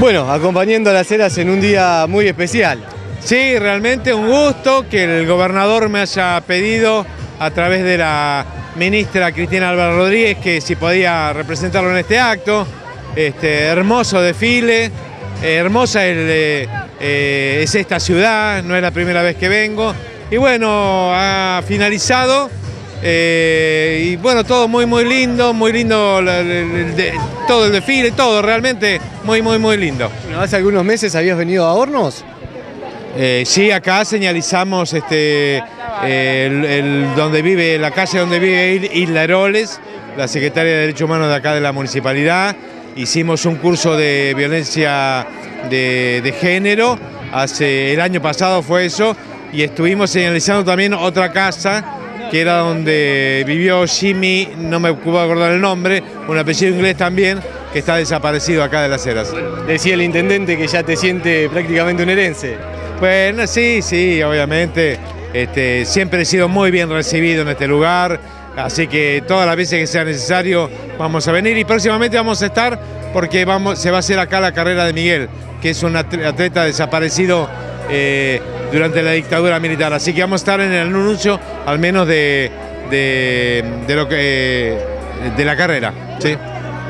Bueno, acompañando a las Heras en un día muy especial. Sí, realmente un gusto que el gobernador me haya pedido a través de la ministra Cristina Álvaro Rodríguez que si podía representarlo en este acto. Este, hermoso desfile, eh, hermosa eh, eh, es esta ciudad, no es la primera vez que vengo. Y bueno, ha finalizado y bueno, todo muy muy lindo, muy lindo todo el desfile, todo realmente muy muy muy lindo. ¿Hace algunos meses habías venido a Hornos? sí, acá señalizamos este, donde vive, la calle donde vive Isla Heroles, la secretaria de Derechos Humanos de acá de la municipalidad. Hicimos un curso de violencia de, género, hace, el año pasado fue eso, y estuvimos señalizando también otra casa que era donde vivió Jimmy, no me puedo acordar el nombre, un apellido inglés también, que está desaparecido acá de las Heras. Decía el intendente que ya te siente prácticamente un herense. Bueno, sí, sí, obviamente. Este, siempre he sido muy bien recibido en este lugar, así que todas las veces que sea necesario vamos a venir y próximamente vamos a estar porque vamos, se va a hacer acá la carrera de Miguel, que es un atleta desaparecido eh, durante la dictadura militar, así que vamos a estar en el anuncio al menos de, lo que, de la carrera. ¿sí?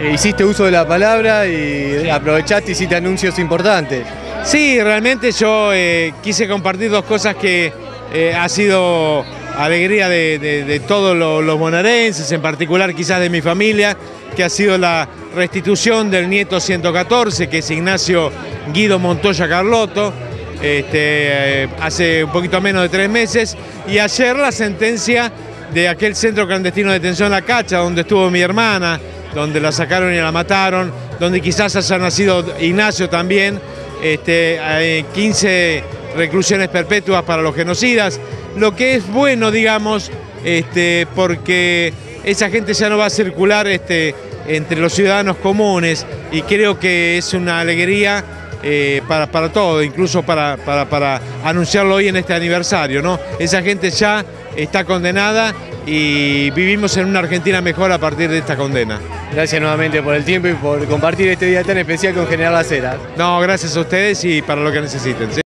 Eh, hiciste uso de la palabra y aprovechaste y hiciste anuncios importantes. Sí, realmente yo eh, quise compartir dos cosas que eh, ha sido alegría de, todos los, bonaerenses, en particular quizás de mi familia, que ha sido la restitución del nieto 114, que es Ignacio Guido Montoya Carlotto, este, hace un poquito menos de tres meses, y ayer la sentencia de aquel centro clandestino de detención La Cacha, donde estuvo mi hermana, donde la sacaron y la mataron, donde quizás haya nacido Ignacio también, este, 15 reclusiones perpetuas para los genocidas, lo que es bueno, digamos, este, porque esa gente ya no va a circular este, entre los ciudadanos comunes y creo que es una alegría eh, para, para todo, incluso para, para, para, anunciarlo hoy en este aniversario. ¿no? Esa gente ya está condenada y vivimos en una Argentina mejor a partir de esta condena. Gracias nuevamente por el tiempo y por compartir este día tan especial con General Las No, gracias a ustedes y para lo que necesiten.